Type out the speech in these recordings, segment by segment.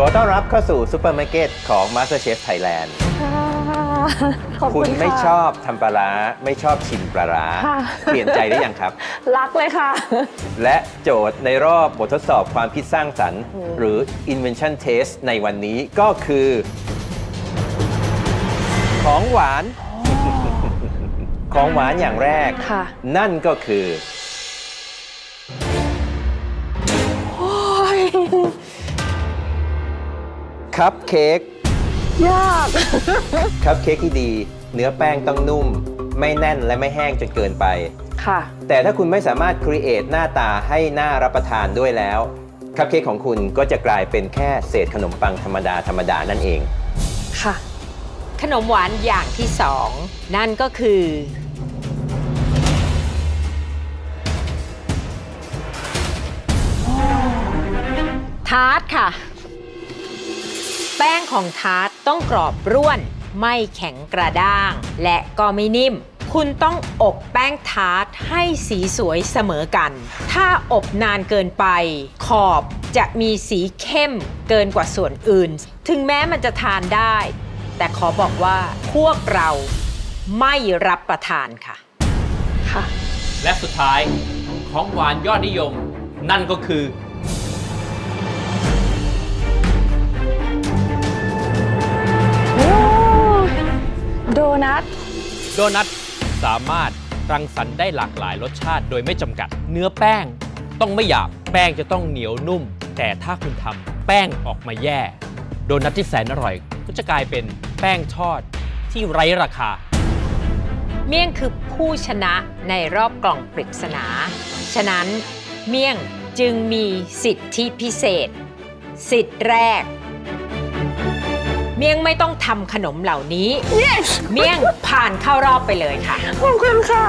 ขอต้อนรับเข้าสู่ซูเปอร์มาร์เก็ตของ MasterChef Thailand ขอบคุคุณไม่ ชอบทำปลาร้าไม่ชอบชิมปลาร้าค่ะ เปลี่ยนใจได้ยังครับ รักเลยค่ะ และโจทย์ในรอบบททดสอบความคิดสร้างสรรค์ หรือ Invention Test ในวันนี้ก็คือ ของหวาน ของหวานอย่างแรก ค่ะ นั่นก็คือ คัพเค้กยากคัพเค้กที่ดี เนื้อแป้งต้องนุ่ม ไม่แน่นและไม่แห้งจนเกินไป ค่ะ แต่ถ้าคุณไม่สามารถ create หน้าตาให้น่ารับประทานด้วยแล้ว คัพเค้กของคุณก็จะกลายเป็นแค่เศษขนมปังธรรมดาธรรมดานั่นเอง ค่ะ ขนมหวานอย่างที่สองนั่นก็คือทาร์ตค่ะ แป้งของทาร์ตต้องกรอบร่วน ไม่แข็งกระด้าง และก็ไม่นิ่ม คุณต้องอบแป้งทาร์ตให้สีสวยเสมอกัน ถ้าอบนานเกินไป ขอบจะมีสีเข้มเกินกว่าส่วนอื่น ถึงแม้มันจะทานได้ แต่ขอบอกว่าพวกเราไม่รับประทานค่ะ ค่ะ และสุดท้ายของหวานยอดนิยม นั่นก็คือ โดนัทสามารถรังสรรค์ได้หลากหลายรสชาติโดยไม่จำกัด เนื้อแป้งต้องไม่หยาบแป้งจะต้องเหนียวนุ่ม แต่ถ้าคุณทำแป้งออกมาแย่ โดนัทที่แสนอร่อย ก็จะกลายเป็นแป้งทอดที่ไร้ราคา เมี่ยงคือผู้ชนะในรอบกล่องปริศนา ฉะนั้นเมี่ยงจึงมีสิทธิพิเศษ สิทธิแรก เมี่ยงไม่ต้องทำขนมเหล่านี้ yes เมี่ยงผ่านเข้ารอบไปเลยค่ะ ขอบคุณค่ะ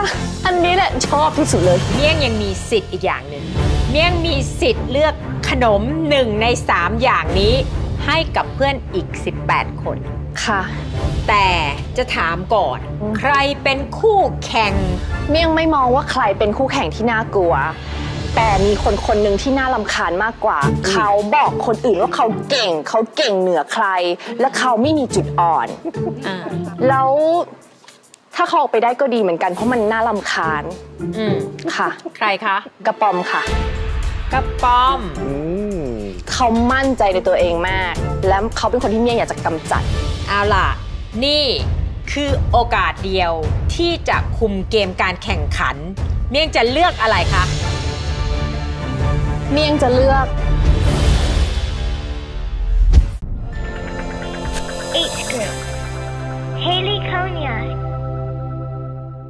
อันนี้แหละชอบที่สุดเลย เมี่ยงยังมีสิทธิ์อีกอย่างหนึ่ง เมี่ยงมีสิทธิ์เลือกขนมหนึ่งใน3อย่างนี้ ให้กับเพื่อนอีก 18 คน ค่ะ แต่จะถามก่อนอืมใครเป็นคู่แข่ง เมี่ยงไม่มองว่าใครเป็นคู่แข่งที่น่ากลัว แต่มีคนคนหนึ่งที่น่าลำคาญมากกว่า เขาบอกคนอื่นว่าเขาเก่ง เขาเก่งเหนือใคร และเขาไม่มีจุดอ่อนอ่าแล้วถ้าเขาออกไปได้ก็ดีเหมือนกัน เพราะมันน่าลำคาญอืมค่ะ ใครคะ กระปอมค่ะ กระป้อมอืมเขามั่นใจในตัวเองมาก และเขาเป็นคนที่เมี่ยงอยากจะกำจัด เอาล่ะ นี่คือโอกาสเดียวที่จะคุมเกมการแข่งขัน เมี่ยงจะเลือกอะไรคะ เมี่ยงจะเลือก